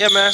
Yeah, man.